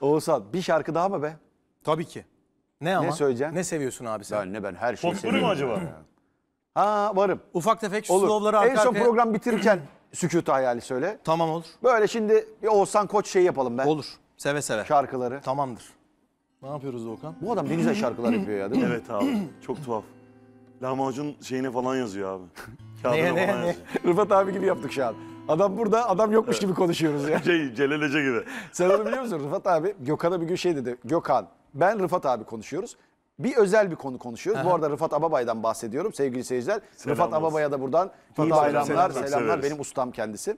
Oğuzhan bir şarkı daha mı be? Tabii ki. Ne ama? söyleyeceksin? Ne seviyorsun abi sen? Ben ne ben her şeyi Potpourri mi acaba? Ha varım. Ufak tefek Olur. slow'ları arka en son arkaya- program bitirirken sükutu hayali söyle. Tamam olur. Böyle şimdi bir Oğuzhan Koç şey yapalım be. Olur. Seve seve. Şarkıları. Tamamdır. Ne yapıyoruz Doğukan? Bu adam ne güzel şarkılar yapıyor ya değil mi? Evet abi. Çok tuhaf. Lahmacun şeyine falan yazıyor abi. Kağıdına Neye, neye, falan neye? yazıyor. Rıfat abi gibi yaptık şu an. Adam burada, adam yokmuş gibi konuşuyoruz ya. Şey Celal Ece gibi. Sen onu biliyor musun? Rıfat abi Gökhan'a bir gün şey dedi. Gökhan, ben Rıfat abi konuşuyoruz. Bir özel bir konu konuşuyoruz. Bu arada Rıfat Ababay'dan bahsediyorum sevgili seyirciler. Selam Rıfat olsun. Ababay'a da buradan iyi bayramlar, selamlar. severiz. Benim ustam kendisi.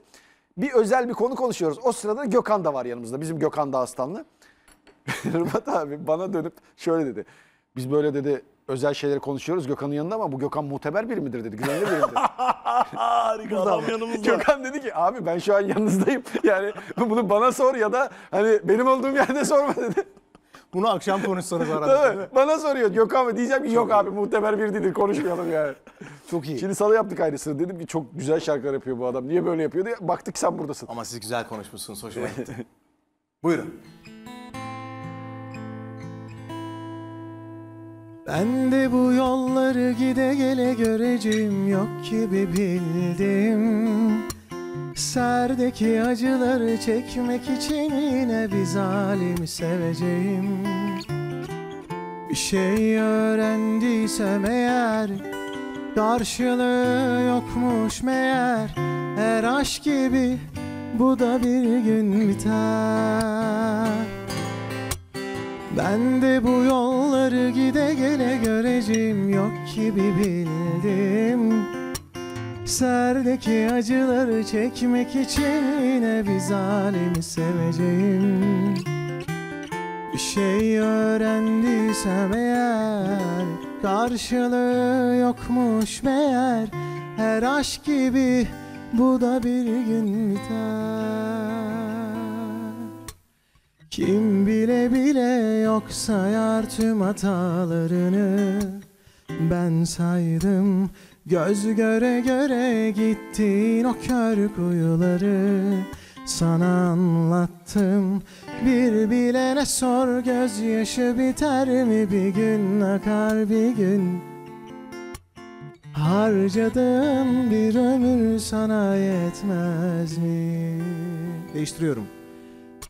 Bir özel bir konu konuşuyoruz. O sırada Gökhan da var yanımızda. Bizim Gökhan Dağıstanlı. Rıfat abi bana dönüp şöyle dedi. Biz böyle dedi özel şeyleri konuşuyoruz Gökhan'ın yanında ama bu Gökhan muteber biri midir dedi. Güvenilir biri midir? Harika adam yanımızda. Gökhan dedi ki abi ben şu an yanınızdayım. Yani bunu bana sor ya da hani benim olduğum yerde sorma dedi. Bunu akşam konuşsanız arada. Tabii, bana soruyor Gökhan mı? Diyeceğim ki yok abi muhteber biri değildir konuşmayalım yani. Çok iyi. Şimdi sana yaptık aynısını. Dedim ki çok güzel şarkılar yapıyor bu adam. Niye böyle yapıyor diye. Baktık sen buradasın. Ama siz güzel konuşmuşsunuz. Hoşuma gitti. Buyurun. Ben de bu yolları gide gele göreceğim yok gibi bildim. Serdeki acıları çekmek için yine bir zalimi seveceğim. Bir şey öğrendiysem eğer Karşılığı yokmuş meğer. Her aşk gibi bu da bir gün biter ben de bu yolları gide gele göreceğim yok gibi bildim. Serdeki acıları çekmek için yine bir zalimi seveceğim. Bir şey öğrendiysem eğer Karşılığı yokmuş meğer Her aşk gibi bu da bir gün biter kim bile bile yok sayar tüm hatalarını Ben saydım göz göre göre gittin o kör kuyuları Sana anlattım bir bilene sor gözyaşı biter mi bir gün akar bir gün Harcadığın bir ömür sana yetmez mi? Değiştiriyorum.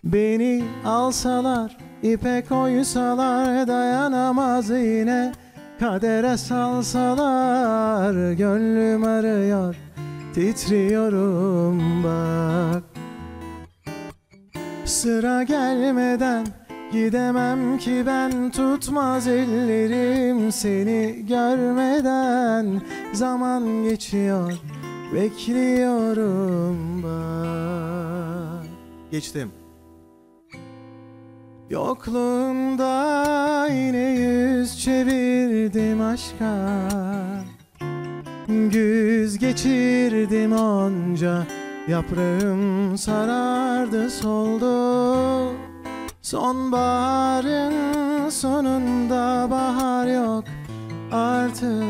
Beni alsalar, ipe koysalar dayanamaz yine. Kadere salsalar, gönlüm arıyor, titriyorum bak. Sıra gelmeden gidemem ki ben tutmaz ellerim seni görmeden. Zaman geçiyor, bekliyorum bak. Geçtim. Yokluğunda yine yüz çevirdim aşka. Güz geçirdim onca. Yaprağım sarardı soldu. Sonbaharın sonunda bahar yok. Artık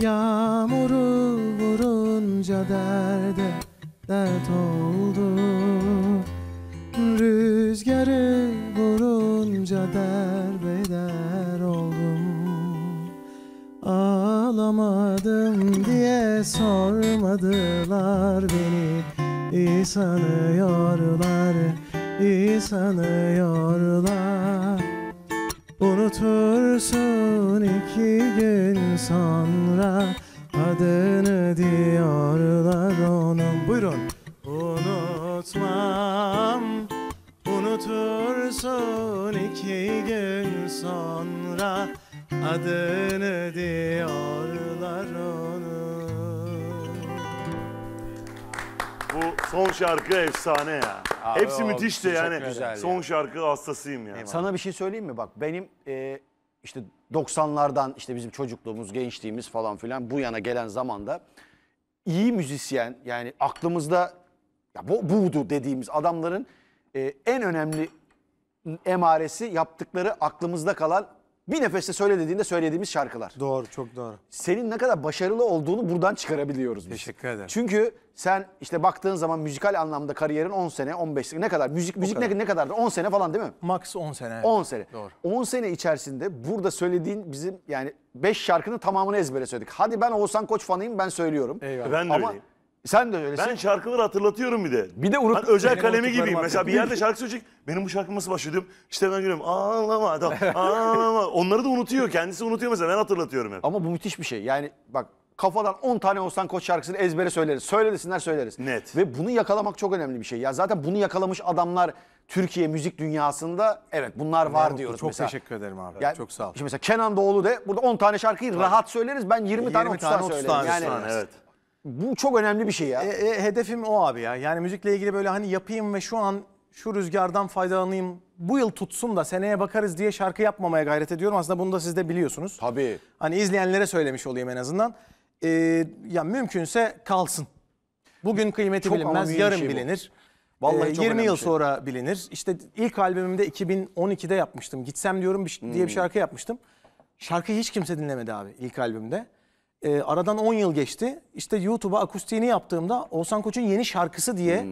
Yağmuru vurunca derde dert oldu sanıyorlar, iyi sanıyorlar. Unutursun iki gün sonra Adını diyorlar onun Buyurun. Unutmam. Unutursun iki gün sonra Adını diyorlar onun son şarkı efsane ya. Abi Hepsi o müthişti çok yani. güzel Son ya. şarkı hastasıyım ya. Sana bir şey söyleyeyim mi? Bak benim e, işte 90'lardan işte bizim çocukluğumuz, gençliğimiz falan filan bu yana gelen zamanda iyi müzisyen yani aklımızda ya bu budu dediğimiz adamların e, en önemli emaresi yaptıkları aklımızda kalan Bir nefeste söyle dediğinde söylediğimiz şarkılar. Doğru, çok doğru. Senin ne kadar başarılı olduğunu buradan çıkarabiliyoruz biz. Teşekkür ederim. Çünkü sen işte baktığın zaman müzikal anlamda kariyerin 10 sene, 15 sene ne kadar? Müzik müzik ne, ne kadardı? 10 sene falan değil mi? Max 10 sene. evet. 10 sene. Doğru. 10 sene içerisinde burada söylediğin bizim yani 5 şarkının tamamını ezbere söyledik. Hadi ben Oğuzhan Koç fanıyım ben söylüyorum. Eyvallah. Ben de Ama öyleyim. Sen de öylesin. Ben şarkıları hatırlatıyorum bir de. Bir de unut- Ben özel kalemi gibiyim. Mesela bir yerde şarkı söyleyecek. Benim bu şarkı nasıl başlıyor diyorum. İşte ben gülüyorum. Ağlama. tamam, Ağlama. Onları da unutuyor. Kendisi unutuyor mesela. Ben hatırlatıyorum hep. Ama bu müthiş bir şey. Yani bak kafadan 10 tane Oğuzhan Koç şarkısını ezbere söyleriz. Söyle desinler söyleriz. Net. Ve bunu yakalamak çok önemli bir şey. Ya zaten bunu yakalamış adamlar Türkiye müzik dünyasında evet bunlar var mutlu. diyoruz Çok mesela. teşekkür ederim abi. Ya, çok sağ ol. Şimdi mesela Kenan Doğulu de burada 10 tane şarkıyı rahat söyleriz. Ben 20, tane 20 30 tane, tane 30 söylerim. tane Yani söyleriz. Evet. Bu çok önemli bir şey ya. E, e, hedefim o abi ya. Yani müzikle ilgili böyle hani yapayım ve şu an şu rüzgardan faydalanayım. Bu yıl tutsun da seneye bakarız diye şarkı yapmamaya gayret ediyorum. Aslında bunu da siz de biliyorsunuz. Tabii. Hani izleyenlere söylemiş olayım en azından. E, ya mümkünse kalsın. Bugün kıymeti Çok ama bilinmez, mühim bir yarın şey bu. bilinir. Vallahi E, çok 20 önemli yıl şey. sonra bilinir. İşte ilk albümümde 2012'de yapmıştım. Gitsem diyorum bir, Hmm. diye bir şarkı yapmıştım. Şarkıyı hiç kimse dinlemedi abi ilk albümde. E, aradan 10 yıl geçti. İşte YouTube'a akustiğini yaptığımda Oğuzhan Koç'un yeni şarkısı diye Hmm.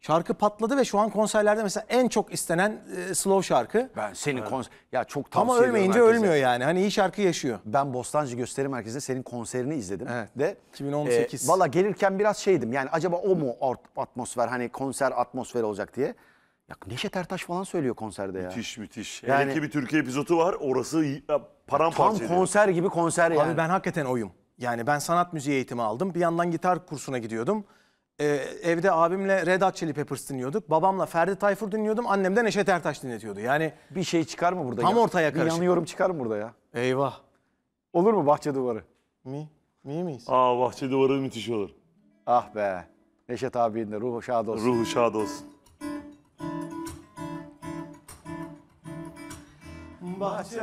şarkı patladı ve şu an konserlerde mesela en çok istenen e, slow şarkı. Ben senin konser... Ya çok tavsiye Ama ölmeyince herkese. ölmüyor yani. Hani iyi şarkı yaşıyor. Ben Bostancı Gösteri Merkezi'nde senin konserini izledim. Evet. De, 2018. Valla gelirken biraz şeydim. Yani acaba o mu ort- atmosfer hani konser atmosferi olacak diye. Ya Neşet Ertaş falan söylüyor konserde ya. Müthiş müthiş. Yani- Hele ki bir Türkiye epizodu var. Orası Tam paramparça ediyor. konser gibi konser yani. Abi ben hakikaten oyum. Yani ben sanat müziği eğitimi aldım. Bir yandan gitar kursuna gidiyordum. Ee, evde abimle Red Hot Chili Peppers dinliyorduk. Babamla Ferdi Tayfur dinliyordum. Annem de Neşet Ertaş dinletiyordu. Yani Bir şey çıkar mı burada? Tam ya? ortaya Bir karışık. yanıyorum çıkar mı burada ya? eyvah. Olur mu bahçe duvarı? Mi? Mi miyiz? Aa bahçe duvarı müthiş olur. Ah be. Neşet abinin de ruhu şad olsun. Ruhu şad olsun. Bahçe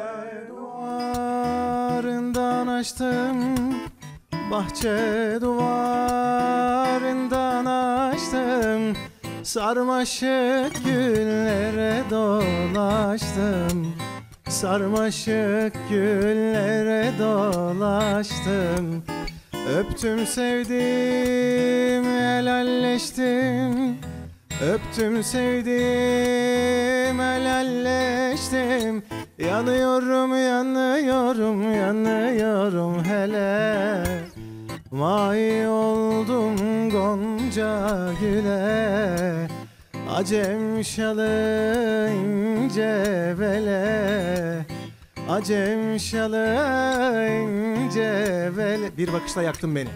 duvarından açtım. Bahçe duvarından açtım. Sarmaşık güllere dolaştım. Sarmaşık güllere dolaştım. Öptüm sevdim helalleştim. Öptüm sevdim helalleştim Yanıyorum yanıyorum yanıyorum hele. Mai oldum gonca güle. Acem şalı ince bele Acem şalı ince bele Bir bakışla yaktın beni.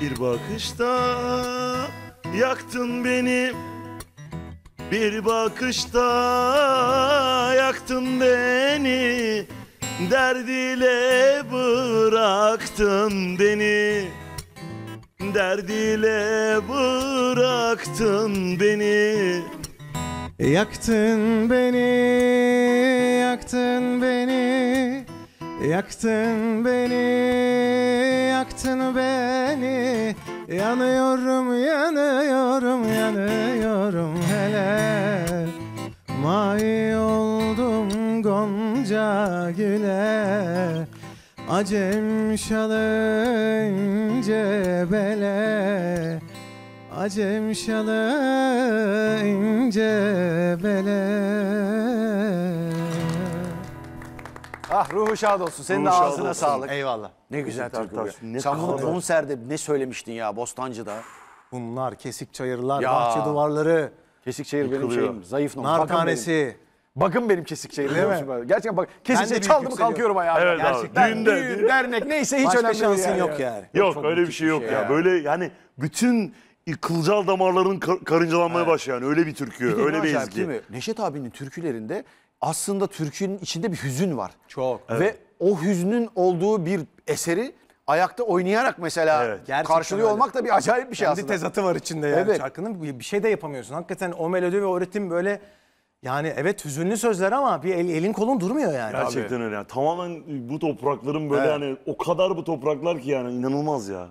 Bir bakışta yaktın beni Bir bakışta yaktın beni Derdiyle bıraktın beni. Derdiyle bıraktın beni. Yaktın beni, yaktın beni, yaktın beni, yaktın beni. Yanıyorum, yanıyorum, yanıyorum Acem şalı ince bele. Acem şalı ince bele. Ah ruhu şad olsun. Senin de Ruhu şad ağzına olsun. sağlık. Eyvallah. Ne güzel Neşet türkü. Ne Sen bunu kadar- konserde ne söylemiştin ya Bostancı'da? Bunlar kesik çayırlar, Ya. bahçe duvarları, Kesikçehir benim Yıkılıyor. şeyim. Zayıf nokta. nar Bakın benim. tanesi. Bakın benim Kesikçehir. biliyor mi? musun böyle? Gerçekten bak. Ben de Kesikçehir büyük çaldı mı yükseliyorum. kalkıyorum ayağa. Evet abi, Gerçekten. düğünde, Düğün, dernek neyse hiç Başka önemli değil şansın yani. yok yani. Yok Çok öyle bir şey yok şey ya. ya. Böyle yani bütün kılcal damarların kar- karıncalanmaya başlıyor yani öyle bir türkü, Bir öyle bir acayip ezgi. değil mi? Neşet abinin türkülerinde aslında türkünün içinde bir hüzün var. Çok. Ve o hüznün olduğu bir eseri ayakta oynayarak mesela Evet. Gerçekten karşılıyor öyle. olmak da bir acayip bir şey Kendi aslında. tezatı var içinde yani Evet. şarkının. Bir bir şey de yapamıyorsun. Hakikaten o melodi ve o ritim böyle yani evet hüzünlü sözler ama bir el- elin kolun durmuyor yani. Gerçekten öyle. Yani. Tamamen bu toprakların böyle Evet. hani o kadar bu topraklar ki yani inanılmaz ya.